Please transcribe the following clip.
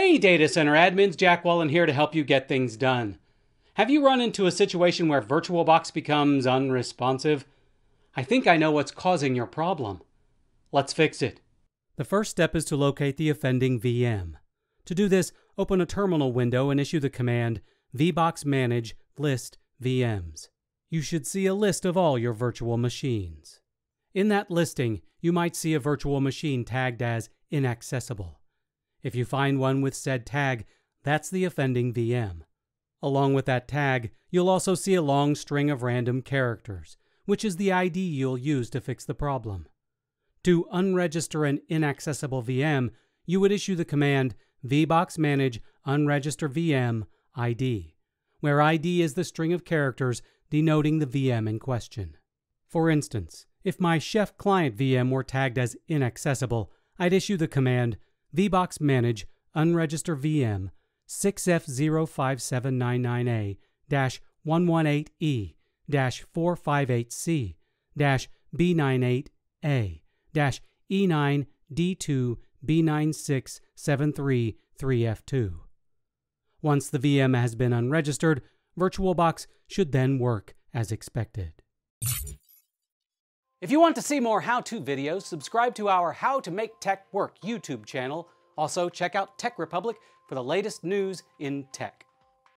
Hey, data center admins, Jack Wallen here to help you get things done. Have you run into a situation where VirtualBox becomes unresponsive? I think I know what's causing your problem. Let's fix it. The first step is to locate the offending VM. To do this, open a terminal window and issue the command VBoxManage list VMs. You should see a list of all your virtual machines. In that listing, you might see a virtual machine tagged as inaccessible. If you find one with said tag, that's the offending VM. Along with that tag, you'll also see a long string of random characters, which is the ID you'll use to fix the problem. To unregister an inaccessible VM, you would issue the command VBoxManage unregister VM ID, where ID is the string of characters denoting the VM in question. For instance, if my Chef client VM were tagged as inaccessible, I'd issue the command VBoxManage unregister VM 6F05799A 118E 458C B98A E9D2 B96733F2. Once the VM has been unregistered, VirtualBox should then work as expected. If you want to see more how-to videos, subscribe to our How to Make Tech Work YouTube channel. Also, check out TechRepublic for the latest news in tech.